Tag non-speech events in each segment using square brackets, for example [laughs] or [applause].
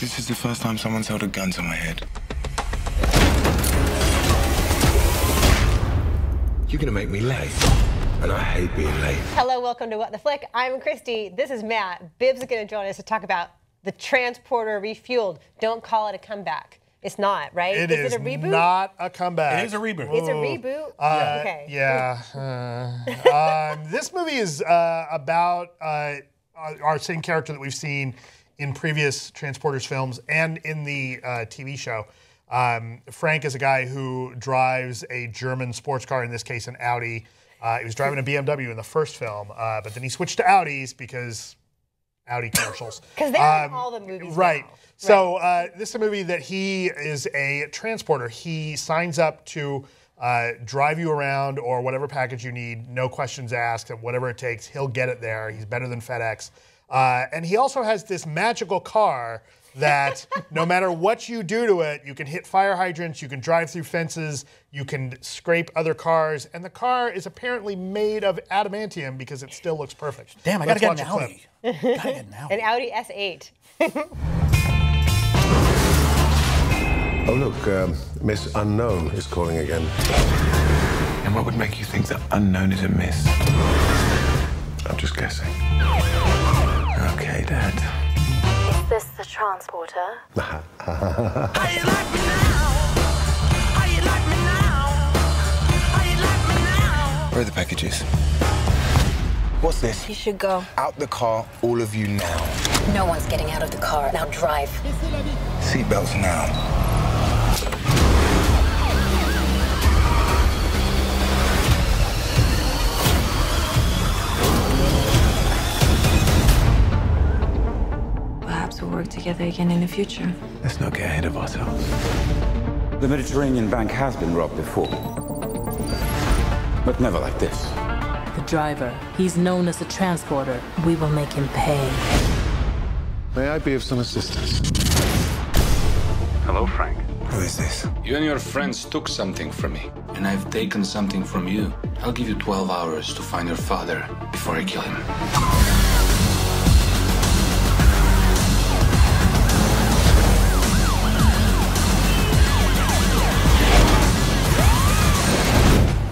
this is the first time someone's held a gun to my head. You're gonna make me late. And I hate being late. Hello, welcome to What the Flick. I'm Christy. This is Matt. Bibbs is going to join us to talk about the transporter refueled. Don't call it a comeback. It's not, right? It is is it a reboot? not a comeback. It is a reboot. It's a reboot. Uh, okay. Yeah. Uh, [laughs] um, this movie is uh, about uh, our same character that we've seen in previous Transporters films and in the uh, TV show. Um, Frank is a guy who drives a German sports car, in this case, an Audi. Uh, he was driving a BMW in the first film, uh, but then he switched to Audis because Audi commercials. [laughs] Because they're in all the movies. Um, Right. now. So uh, this is a movie that he is a transporter. He signs up to uh, drive you around or whatever package you need, no questions asked, and whatever it takes, he'll get it there. He's better than FedEx. Uh, and he also has this magical car that [laughs] no matter what you do to it, you can hit fire hydrants, you can drive through fences, you can scrape other cars, and the car is apparently made of adamantium because it still looks perfect. Damn, I Let's [laughs] gotta get an watch clip. Audi. [laughs] gotta get an Audi. An Audi S8. Oh, look, um, Miss Unknown is calling again. And what would make you think that unknown is a miss? I'm just guessing. Okay, Dad. Is this the transporter? Where are the packages? What's this? You should go. Out the car, all of you now. No one's getting out of the car. Now drive. Seatbelts now. Perhaps we'll work together again in the future. Let's not get ahead of ourselves. The Mediterranean Bank has been robbed before. But never like this. The driver. He's known as a transporter. We will make him pay. May I be of some assistance? Hello, Frank. Who is this? You and your friends took something from me, and I've taken something from you. I'll give you 12 hours to find your father before I kill him.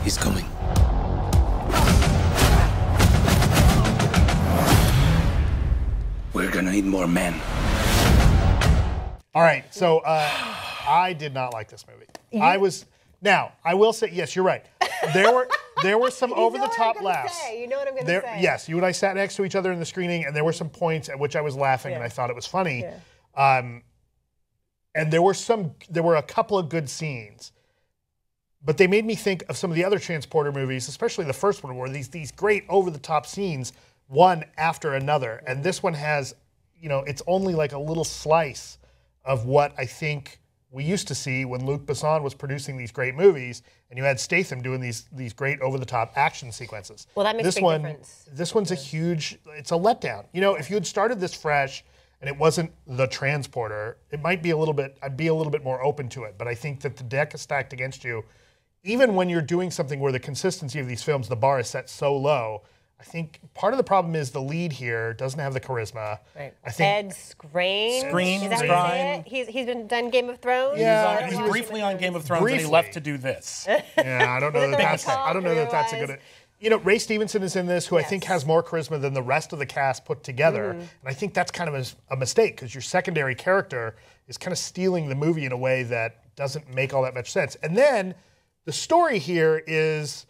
He's coming. We're gonna need more men. All right, so uh, I did not like this movie. I was now. I will say yes. You're right. There were there were some [laughs] You over the top laughs. say. You know what I'm gonna There- say. Yes, you and I sat next to each other in the screening, and there were some points at which I was laughing and I thought it was funny. Um, and there were some. There were a couple of good scenes, but they made me think of some of the other transporter movies, especially the first one, where these these great over the top scenes, one after another, and mm-hmm. this one has, you know, it's only like a little slice of what I think we used to see when Luc Besson was producing these great movies, and you had Statham doing these these great over the top action sequences. Well, that makes a this big one, difference. This one's a huge. It's a letdown. You know, if you had started this fresh and it wasn't the transporter, it might be a little bit. I'd be a little bit more open to it. But I think that the deck is stacked against you. Even when you're doing something where the consistency of these films, the bar is set so low. I think part of the problem is the lead here doesn't have the charisma. Right. I think Ed Skrein. Skrein, Is that how you say it? He's, he's been done Game of Thrones. Yeah, He's, don't he's briefly on Game of Thrones Briefly. and he left to do this. [laughs] Yeah, I don't know that that's. tall, I don't know that that's a good. You know, Ray Stevenson is in this, who I think has more charisma than the rest of the cast put together, Mm-hmm. and I think that's kind of a, a mistake because your secondary character is kind of stealing the movie in a way that doesn't make all that much sense. And then the story here is,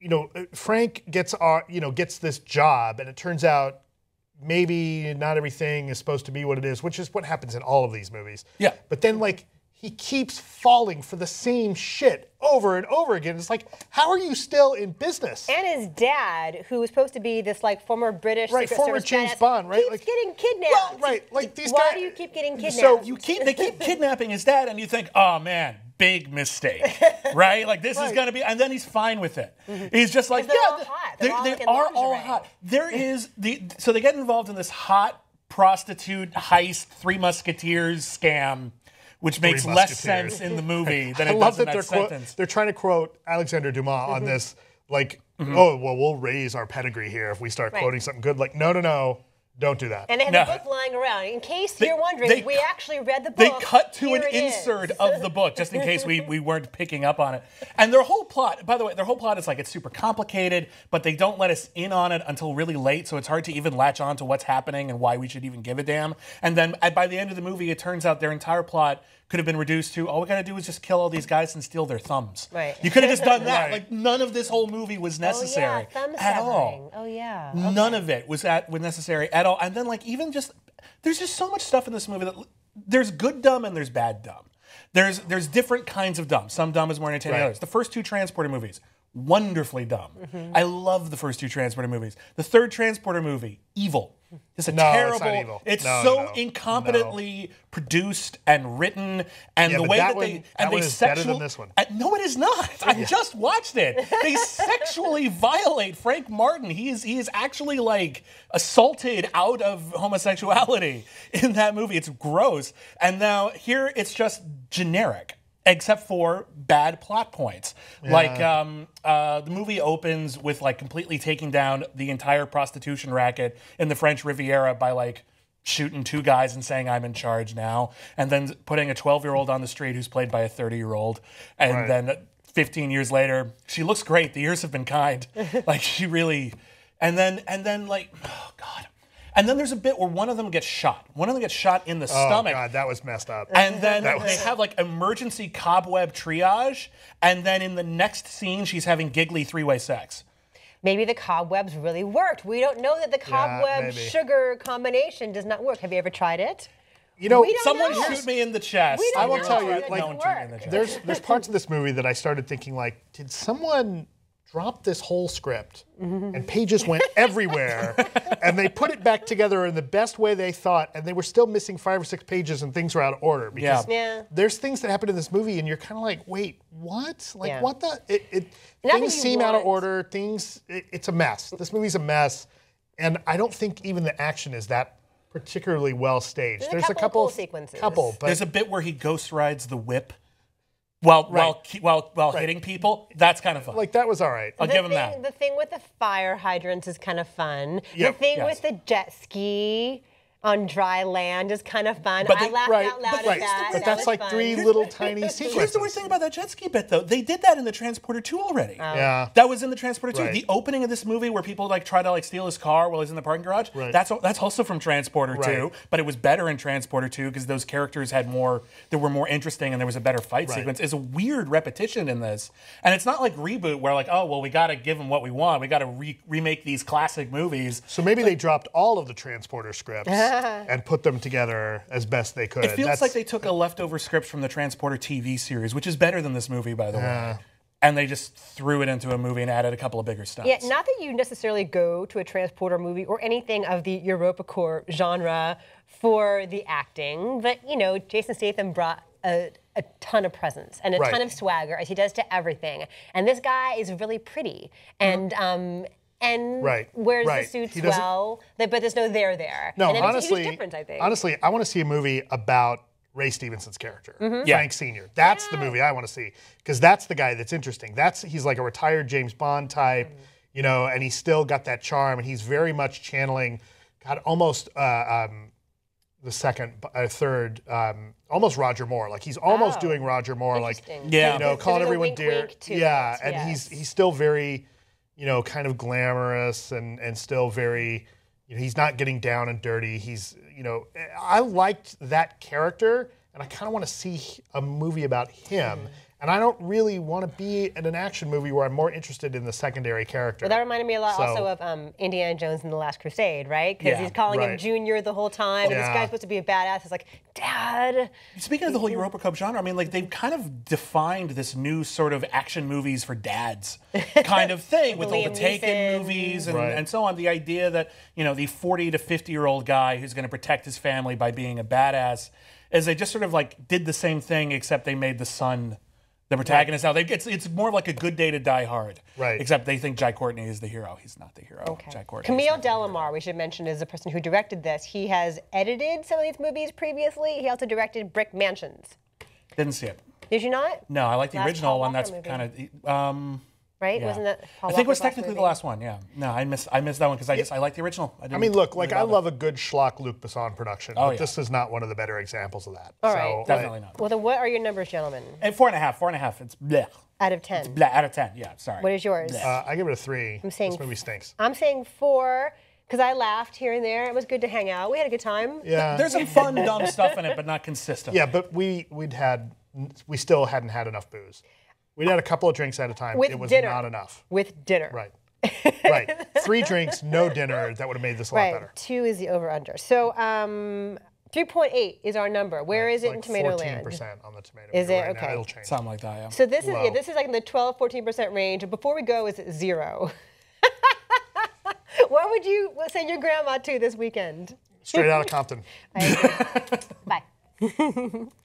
you know, uh, Frank gets our, you know, gets this job, and it turns out maybe not everything is supposed to be what it is, which is what happens in all of these movies. Yeah. But then, like, he keeps falling for the same shit over and over again. It's like, how are you still in business? And his dad, who was supposed to be this like former British Right, former Service James badass, Bond, right? Keeps Like- getting kidnapped. Well, right, like these Why guys- do you keep getting kidnapped? So You keep they keep kidnapping his dad, and you think, oh man, big mistake, [laughs] right? Like this is gonna be, and then he's fine with it. He's just like, they're yeah, all th- hot. They're they- all they like in are all hot. There [laughs] is the so they get involved in this hot prostitute heist, Three Musketeers scam, which makes less sense in the movie [laughs] than I it love does in that that they're quote, sentence. they're trying to quote Alexander Dumas Mm-hmm. on this, like, oh well, we'll raise our pedigree here if we start Right. quoting something good. Like, no, no, no, Don't do that. And they had No. the book lying around. In case They- you're wondering, they we actually read the book. They cut to Here an is. insert of the book just in case we, we weren't picking up on it. And their whole plot, by the way, their whole plot is like it's super complicated, but they don't let us in on it until really late, so it's hard to even latch on to what's happening and why we should even give a damn. And then by the end of the movie, it turns out their entire plot could have been reduced to all we gotta do is just kill all these guys and steal their thumbs. Right. You could have just done [laughs] that. Right. Like none of this whole movie was necessary Oh, yeah, at all. Oh, yeah. None of it was at was necessary at all. And then like even just there's just so much stuff in this movie that there's good dumb and there's bad dumb. There's there's different kinds of dumb. Some dumb is more entertaining than others. The first two transporter movies, wonderfully dumb. Mm-hmm. I love the first two transporter movies. The third transporter movie, evil. It's a No, it's terrible. not evil. It's No, so no, incompetently produced and written, and Yeah, the way that that, one- they that and one they than sexual- this one. uh, no, it is not. [laughs] I just watched it. They [laughs] sexually violate Frank Martin. He is he is actually like assaulted out of homosexuality [laughs] in that movie. It's gross. And now here it's just generic. Except for bad plot points, like um, uh, the movie opens with like completely taking down the entire prostitution racket in the French Riviera by like shooting two guys and saying I'm in charge now, and then putting a 12 year old on the street who's played by a 30 year old, and Right. then 15 years later, she looks great. The years have been kind. [laughs] like she really, and then and then like, oh god, and then there's a bit where one of them gets shot. One of them gets shot in the stomach. oh stomach. God, that was messed up. And then That they have like emergency cobweb triage, and then in the next scene, she's having giggly three-way sex. Maybe the cobwebs really worked. We don't know that the cobweb maybe. sugar combination does not work. Have you ever tried it? you know, Someone know. shoot me in the chest. I will tell you, like, no one me in the chest. there's there's parts of this movie that I started thinking like, did someone drop this whole script and pages went everywhere [laughs] and they put it back together in the best way they thought and they were still missing five or six pages and things were out of order because Yeah. Yeah. there's things that happen in this movie and you're kind of like, wait, what? Like Yeah. what the? It, it things you seem out of order. Things, it, it's a mess. This movie's a mess, and I don't think even the action is that particularly well staged. There's a couple cool sequences. couple, but There's a bit where he ghost rides the whip while while Right. ke- while while hitting people. That's kind of fun. like that was all right. I'll the give him that. The thing with the fire hydrants is kind of fun. Yeah, the thing yes. with the jet ski on dry land is kind of fun. But I laughed right, out loud but at right, that. but That that's was like fun. three [laughs] little tiny Here's sequences. the weird thing about that jet ski bit, though. They did that in the Transporter 2 already. Oh. Yeah. That was in the Transporter 2. Right. The opening of this movie where people like try to like steal his car while he's in the parking garage. Right. That's that's also from Transporter 2, Right. but it was better in Transporter 2 because those characters had more they were more interesting and there was a better fight Right. sequence. It's a weird repetition in this. And it's not like reboot where like, oh, well, we got to give them what we want. We got to re- remake these classic movies. So maybe they dropped all of the transporter scripts uh-huh. [laughs] and put them together as best they could. It feels That's- like they took a leftover script from the Transporter TV series, which is better than this movie, by the way. And they just threw it into a movie and added a couple of bigger stunts. Yeah, not that you necessarily go to a transporter movie or anything of the EuropaCorp genre for the acting, but you know, Jason Statham brought a, a ton of presence and a Right. ton of swagger as he does to everything. And this guy is really pretty and um and Right, wears right. the suits He doesn't- well, but but there's no there there. No, and it honestly, makes a huge difference, I think. honestly, I want to see a movie about Ray Stevenson's character, Mm-hmm. Yeah. Frank Senior. That's the movie I want to see because that's the guy that's interesting. That's he's like a retired James Bond type, Mm-hmm. you know, and he's still got that charm, and he's very much channeling, God, almost uh, um, the second, uh, third, um, almost Roger Moore. Like he's almost Oh, doing Roger Moore, like. Yeah. you know, calling everyone wink, dear. wink yeah, it, and yes. he's he's still very, you know, kind of glamorous and and still very, you know, he's not getting down and dirty. He's, you know, I liked that character, and I kind of want to see a movie about him. Mm-hmm. And I don't really want to be in an action movie where I'm more interested in the secondary character. Well, that reminded me a lot So- also of um, Indiana Jones and the Last Crusade, right? Because Yeah, he's calling him. Junior the whole time. And this guy's supposed to be a badass. He's like, Dad. Speaking of the whole [laughs] EuropaCorp genre, I mean, like they've kind of defined this new sort of action movies for dads kind of [laughs] thing with all the Taken Neeson. movies and, Right. and so on. The idea that you know the 40 to 50 year old guy who's going to protect his family by being a badass is they just sort of like did the same thing except they made the son the protagonist. Now they, it's it's more like a Good Day to Die Hard, Right. Except they think Jai Courtney is the hero. He's not the hero. Okay. Jai Courtney. Camille not the hero. Delamarre, we should mention, is the person who directed this. He has edited some of these movies previously. He also directed Brick Mansions. Didn't see it. Did you not? No, I like the Last original Paul one. Walker That's kind of um. Right? Yeah. Wasn't that? Paul I think it was technically movie? the last one. Yeah. No, I missed. I missed that one because I just I like the original. I didn't mean, look, like I bother. love a good schlock Luc Besson production, Oh, but yeah. this is not one of the better examples of that. All so, right. like, Definitely not. Well, then what are your numbers, gentlemen? And four and a half. Four and a half. It's bleh. Out of ten. It's Bleh, out of ten. Yeah. Sorry. What is yours? Uh, I give it a three. I'm saying this movie stinks. I'm saying four because I laughed here and there. It was good to hang out. We had a good time. Yeah. There's some fun, dumb stuff in it, but not consistent. Yeah, but we we'd had we still hadn't had enough booze. We'd had a couple of drinks at a time. With it was dinner. not enough. With dinner. Right. [laughs] right. Three drinks, no dinner. That would have made this a lot Right. better. Two is the over under. So um, 3.8 is our number. Where is it in Like Tomato Fourteen land? percent on the tomato. Is it? right now. Okay. It'll change. Something like that. Yeah. So this is yeah, this is like in the 12, 14% range. Before we go, is it zero? [laughs] what would you send your grandma to this weekend? Straight out of [laughs] Compton. I. Bye.